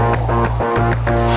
Thank you.